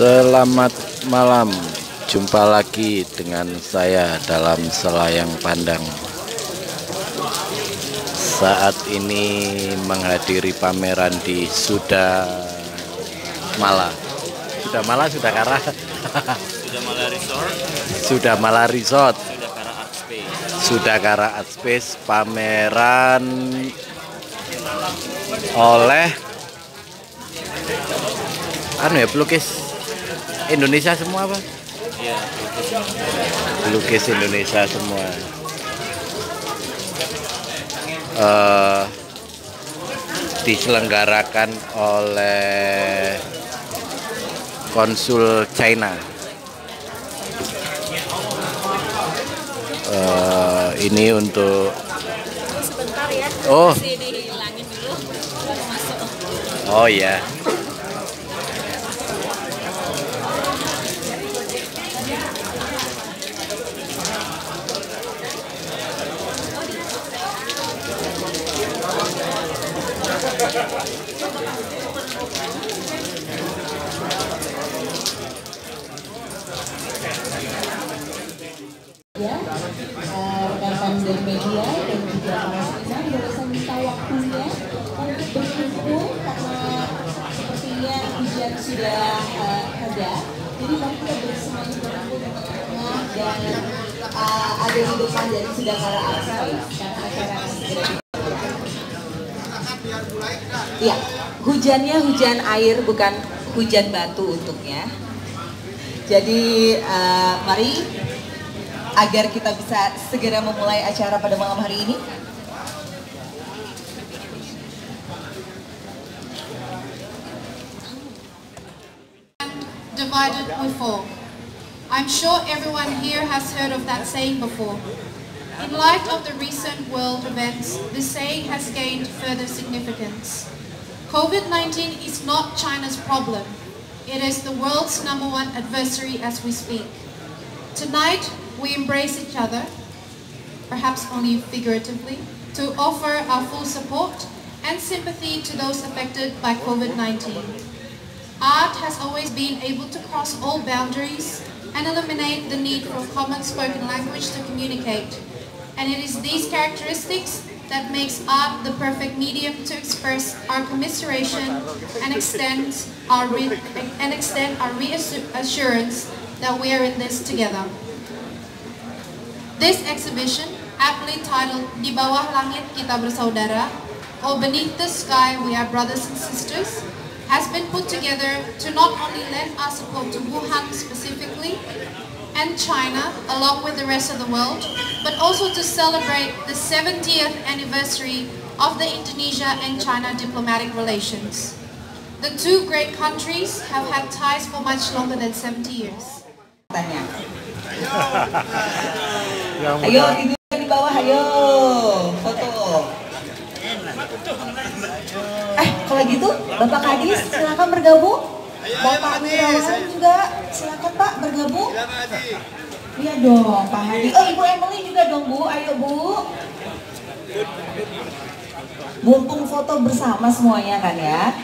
Selamat malam, jumpa lagi dengan saya dalam selayang pandang. Saat ini menghadiri pameran di Sudah Mala. Sudah Mala, Sudah Kara. Sudah Mala Resort. Sudah Mala Resort. Sudah Kara Art Space. Sudah Kara Art Space pameran oleh anu ya pelukis Indonesia semua apa? Iya, Pelukis Indonesia semua. Uh, diselenggarakan oleh konsul China. Uh, ini untuk sebentar ya. Oh. Masih dihilangin dulu baru masuk. oh ya. ya eh, rekan-rekan dari media dan juga para seniman boleh minta waktunya untuk berkumpul karena sepertinya hujan sudah eh, ada jadi mari kita bersemuanya berkumpul di tengah dan eh, ada di Art Space karena acara. Iya, hujannya hujan air bukan hujan batu untuknya. Jadi eh, mari agar kita bisa segera memulai acara pada malam hari ini. divided fall. I'm sure everyone here has heard of that saying before. In light of the recent world events, this saying has gained further significance. COVID-19 is not China's problem. It is the world's number one adversary as we speak. Tonight, we embrace each other, perhaps only figuratively, to offer our full support and sympathy to those affected by COVID-19. Art has always been able to cross all boundaries and eliminate the need for a common spoken language to communicate. And it is these characteristics that makes art the perfect medium to express our commiseration and extend our, and extend our reassurance that we are in this together. This exhibition, aptly titled Di Bawah Langit Kita Bersaudara, or Beneath the Sky We Are Brothers and Sisters, has been put together to not only lend our support to specifically and China along with the rest of the world, but also to celebrate the 70th anniversary of the Indonesia and China diplomatic relations. The two great countries have had ties for much longer than 70 years. Tanya. Ayo tidur di bawah, ayo foto. Eh, kalau gitu Bapak Kadis silakan bergabung. Bapak Wirawan juga silakan Pak bergabung. Iya dong Pak Hadi. Oh Ibu Emily juga dong Bu, ayo Bu. Mumpung foto bersama semuanya kan ya.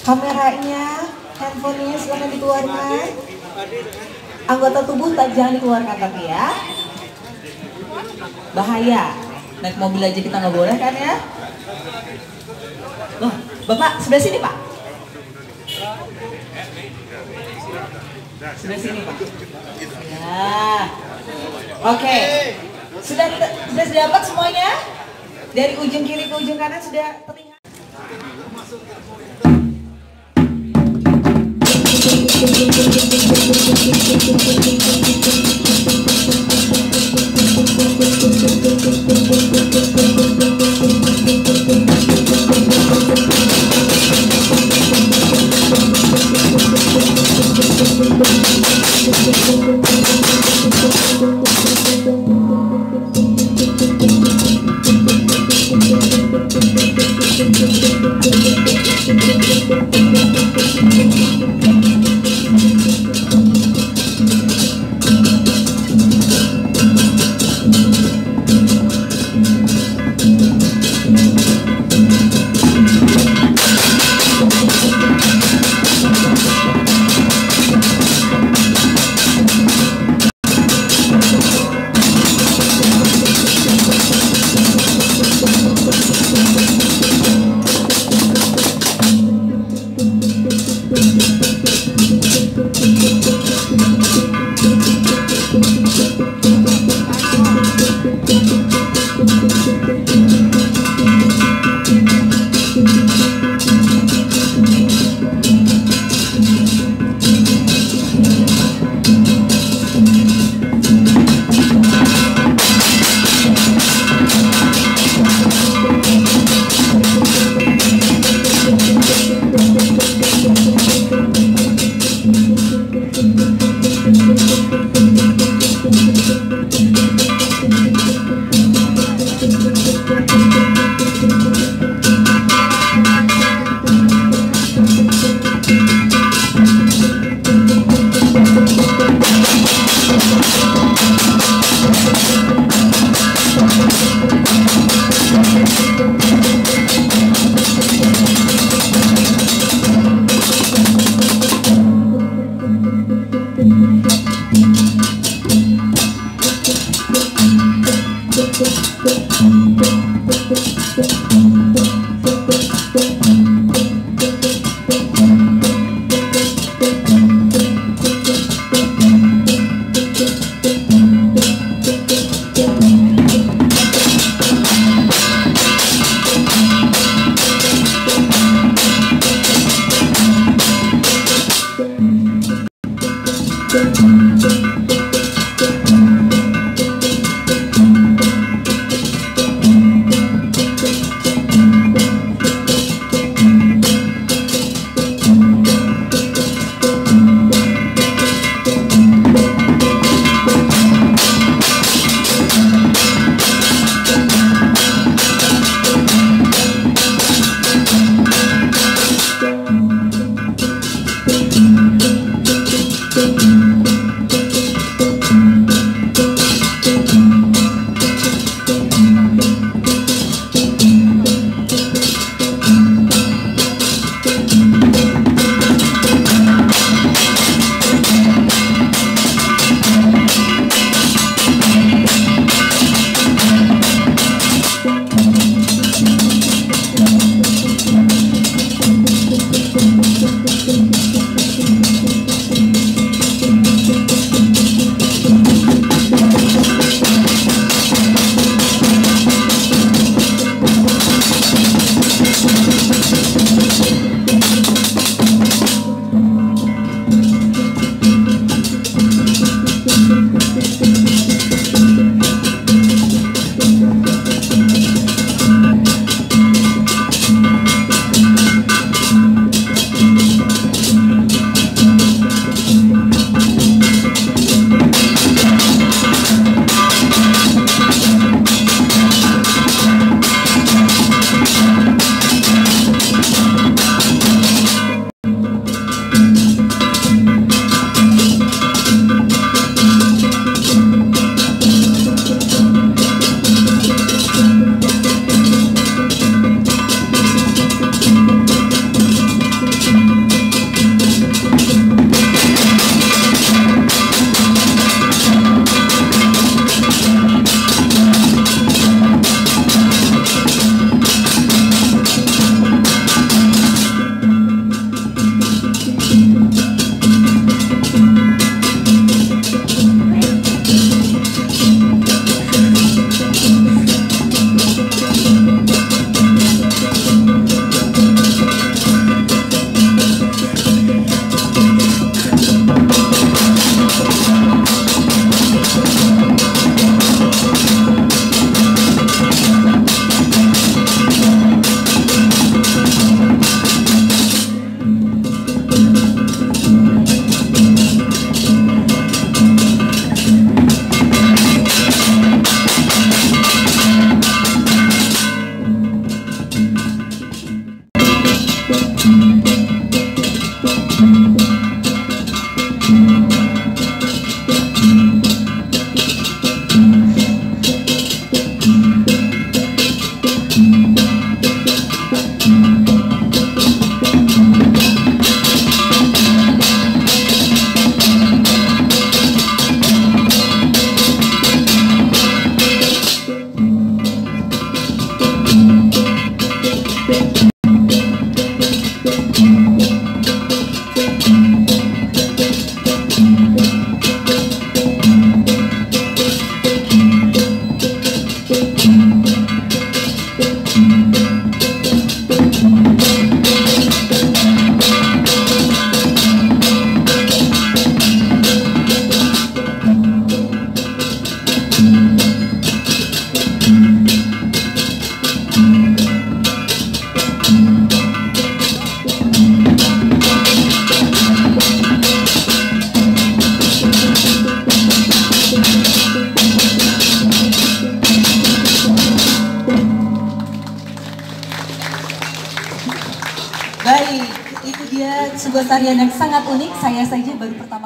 Kameranya, handphonenya silakan dikeluarkan. Anggota tubuh tak jangan dikeluarkan tapi ya. Bahaya. Naik mobil aja kita nggak boleh kan ya? Loh, Bapak sebelah sini Pak. Sudah sini. Ya. Oke. Okay. Sudah sudah dapat semuanya? Dari ujung kiri ke ujung kanan sudah terlihat.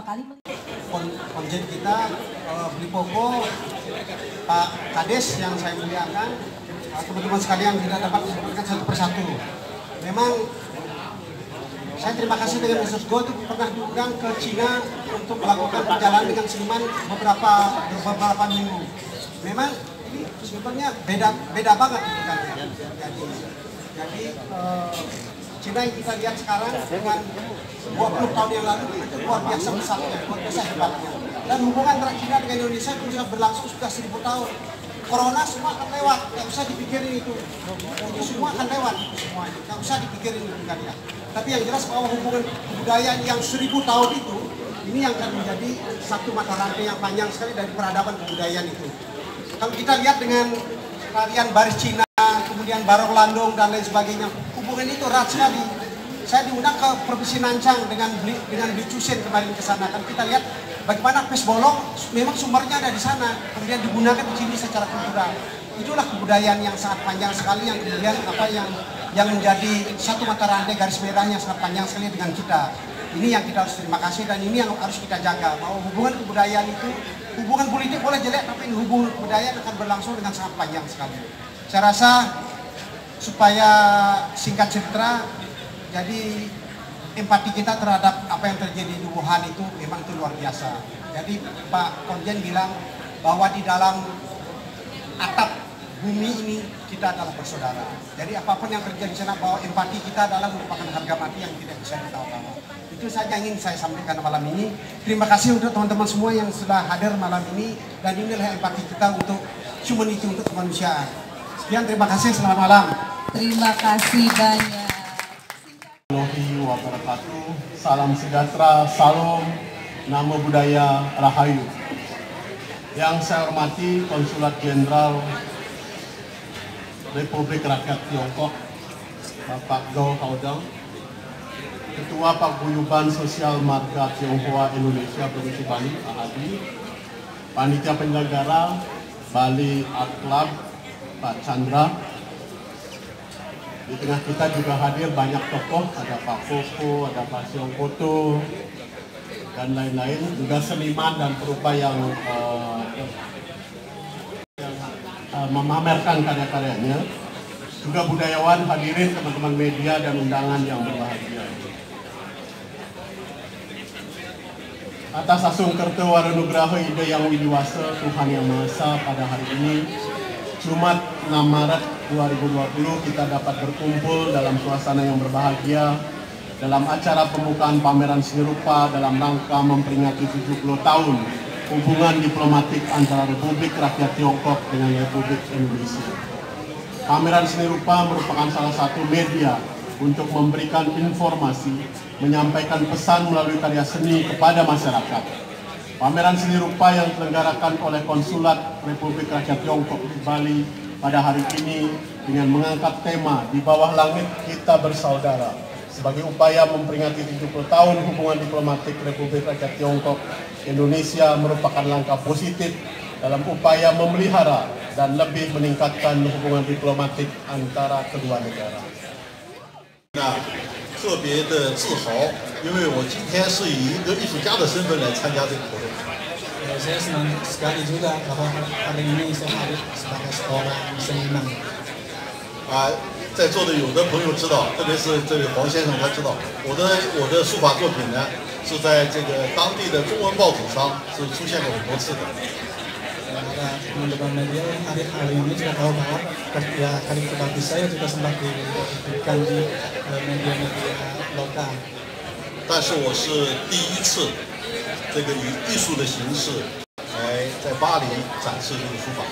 Kali konjen kita eh, beli Popo Pak Kades yang saya muliakan. Eh, teman-teman sekalian kita dapat disebutkan satu persatu. Memang saya terima kasih dengan Mrs. Go itu pernah diundang ke Cina untuk melakukan perjalanan dengan seniman beberapa beberapa minggu. Memang ini sebetulnya beda beda banget kan jadi jadi eh, Cina yang kita lihat sekarang dengan 20 tahun yang lalu itu luar biasa besarnya, luar biasa hebatnya. Dan hubungan antara Cina dengan Indonesia itu sudah berlangsung sudah seribu tahun. Corona semua akan lewat, nggak usah dipikirin itu. Itu semua akan lewat, semua. Nggak usah dipikirin itu kan ya. Tapi yang jelas bahwa hubungan kebudayaan yang seribu tahun itu, ini yang akan menjadi satu mata rantai yang panjang sekali dari peradaban kebudayaan itu. Kalau kita lihat dengan tarian baris Cina, kemudian barong landung dan lain sebagainya, hubungan itu erat sekali. Saya diundang ke Provinsi Nancang dengan beli, dengan Beli Cusen kemarin ke sana. Kan kita lihat bagaimana pes bolong memang sumbernya ada di sana, kemudian digunakan di sini secara kultural. Itulah kebudayaan yang sangat panjang sekali yang kemudian apa yang yang menjadi satu mata rantai garis merah yang sangat panjang sekali dengan kita. Ini yang kita harus terima kasih dan ini yang harus kita jaga. Bahwa hubungan kebudayaan itu, hubungan politik boleh jelek, tapi hubungan kebudayaan akan berlangsung dengan sangat panjang sekali. Saya rasa supaya singkat cerita, jadi empati kita terhadap apa yang terjadi di Wuhan itu memang itu luar biasa. Jadi Pak Konjen bilang bahwa di dalam atap bumi ini kita adalah bersaudara. Jadi apa pun yang terjadi di sana bahwa empati kita adalah merupakan harga mati yang tidak bisa ditawar. Itu saja ingin saya sampaikan malam ini. Terima kasih untuk teman-teman semua yang sudah hadir malam ini dan inilah empati kita untuk humanity untuk kemanusiaan. Sekian terima kasih selamat malam. Terima kasih banyak. Warahmatullahi wabarakatuh. Salam sejahtera, salam, nama budaya, rahayu. Yang saya hormati Konsulat Jenderal Republik Rakyat Tiongkok, Bapak Gao Haodang, Ketua Paguyuban Sosial Marga Tionghoa Indonesia Provinsi Bali, Ahadi, Panitia Penyelenggara Bali Art Club, Pak Chandra, di tengah kita juga hadir banyak tokoh, ada Pak Koko, ada Pak Siong Koto, dan lain-lain. Juga seniman dan perupa yang, eh, yang eh, memamerkan karya-karyanya. Juga budayawan hadirin teman-teman media dan undangan yang berbahagia. Atas asung kerto warunugraha ide yang widiwasa Tuhan Yang Maha Esa pada hari ini Jumat 6 Maret 2020 kita dapat berkumpul dalam suasana yang berbahagia dalam acara pembukaan pameran seni rupa dalam rangka memperingati 70 tahun hubungan diplomatik antara Republik Rakyat Tiongkok dengan Republik Indonesia. Pameran seni rupa merupakan salah satu media untuk memberikan informasi, menyampaikan pesan melalui karya seni kepada masyarakat. Pameran seni rupa yang diselenggarakan oleh Konsulat Republik Rakyat Tiongkok di Bali pada hari ini dengan mengangkat tema di bawah langit kita bersaudara sebagai upaya memperingati 70 tahun hubungan diplomatik Republik Rakyat Tiongkok Indonesia merupakan langkah positif dalam upaya memelihara dan lebih meningkatkan hubungan diplomatik antara kedua negara. Nah, 特别的自豪，因为我今天是以一个艺术家的身份来参加这个活动。 Eh, Saya senang sekali juga bahwa hari ini saya hadir sebagai seorang seniman. 啊，在座的有的朋友知道，特别是这位黄先生，他知道我的我的书法作品呢，是在这个当地的中文报纸上是出现过很多次的。但是我是第一次，这个以艺术的形式来在巴黎展示这个书法。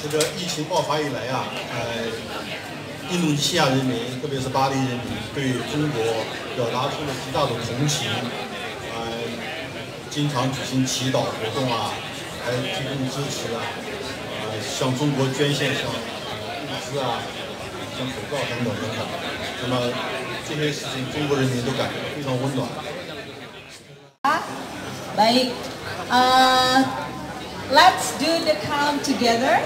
这个疫情爆发以来啊呃印度尼西亚人民特别是巴黎人民对中国表达出了极大的同情。经常举行祈祷活动啊，还提供支持啊，呃，向中国捐献像物资啊，像口罩等等等等。那么这些事情，中国人民都感觉到非常温暖。啊，拜，呃 let's do the count together.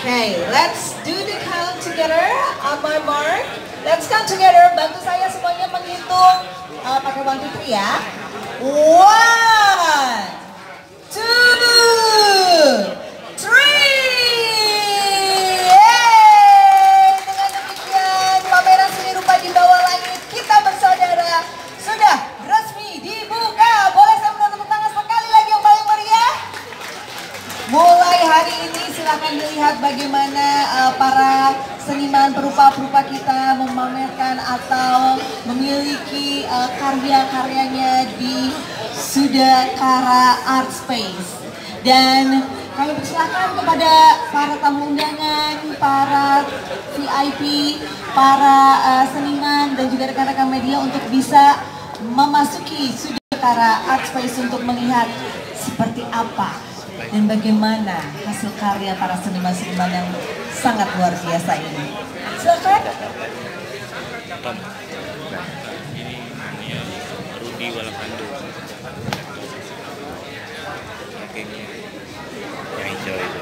Okay, let's do the count together on my mark. Let's count together. Bantu saya semuanya menghitung uh, pakai one two ya. One, two, three. Dengan demikian pameran seni rupa di bawah langit kita bersaudara sudah resmi dibuka. Boleh saya minta tepuk tangan sekali lagi yang paling meriah? Mulai hari ini silahkan dilihat bagaimana uh, para seniman perupa-perupa kita memamerkan atau memiliki uh, karya-karyanya di Sudakara Art Space. Dan kami persilahkan kepada para tamu undangan, para VIP, para uh, seniman dan juga rekan-rekan media untuk bisa memasuki Sudakara Art Space untuk melihat seperti apa dan bagaimana hasil karya para seniman-seniman yang sangat luar biasa ini. Silakan. Tom. Ini Ania Rudi Walakando. Gengnya yang hijau itu.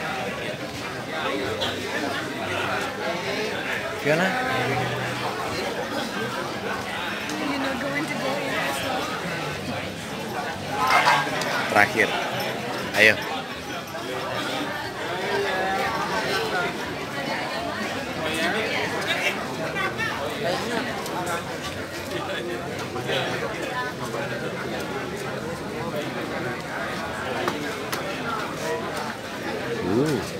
Fiona? Terakhir. Ayo. Uh.